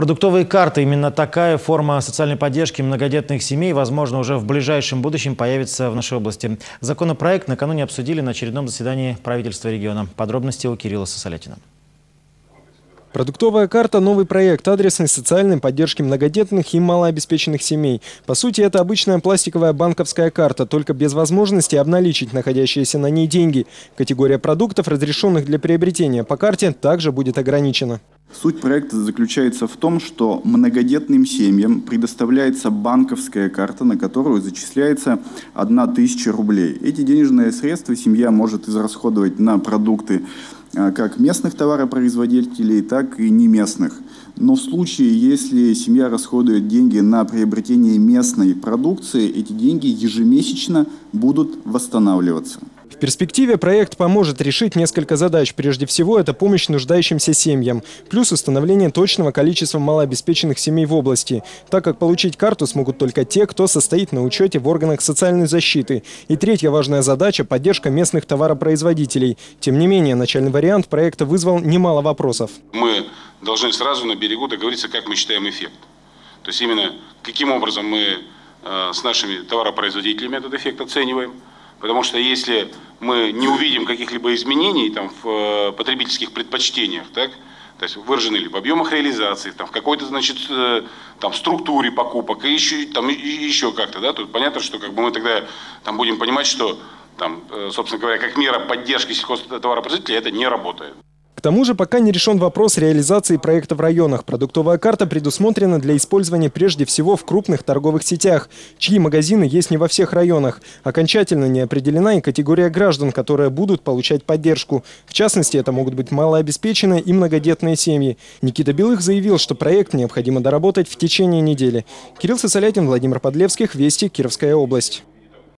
Продуктовые карты – именно такая форма социальной поддержки многодетных семей, возможно, уже в ближайшем будущем появится в нашей области. Законопроект накануне обсудили на очередном заседании правительства региона. Подробности у Кирилла Сосолятина. Продуктовая карта – новый проект адресной социальной поддержки многодетных и малообеспеченных семей. По сути, это обычная пластиковая банковская карта, только без возможности обналичить находящиеся на ней деньги. Категория продуктов, разрешенных для приобретения по карте, также будет ограничена. Суть проекта заключается в том, что многодетным семьям предоставляется банковская карта, на которую зачисляется 1000 рублей. Эти денежные средства семья может израсходовать на продукты а, как местных товаропроизводителей, так и не местных. Но в случае, если семья расходует деньги на приобретение местной продукции, эти деньги ежемесячно будут восстанавливаться перспективе проект поможет решить несколько задач. Прежде всего, это помощь нуждающимся семьям, плюс установление точного количества малообеспеченных семей в области, так как получить карту смогут только те, кто состоит на учете в органах социальной защиты. И третья важная задача – поддержка местных товаропроизводителей. Тем не менее, начальный вариант проекта вызвал немало вопросов. Мы должны сразу на берегу договориться, как мы считаем эффект. То есть именно каким образом мы э, с нашими товаропроизводителями этот эффект оцениваем – Потому что если мы не увидим каких-либо изменений там, в э, потребительских предпочтениях, так, то есть выражены ли в объемах реализации, там, в какой-то, значит, э, там, структуре покупок и еще, там, и еще как-то, да, тут понятно, что как бы мы тогда там, будем понимать, что там, э, собственно говоря, как мера поддержки сельхозтоваропроизводителей это не работает. К тому же пока не решен вопрос реализации проекта в районах. Продуктовая карта предусмотрена для использования прежде всего в крупных торговых сетях, чьи магазины есть не во всех районах. Окончательно не определена и категория граждан, которые будут получать поддержку. В частности, это могут быть малообеспеченные и многодетные семьи. Никита Белых заявил, что проект необходимо доработать в течение недели. Кирилл Сосолятин, Владимир Подлевских, Вести, Кировская область.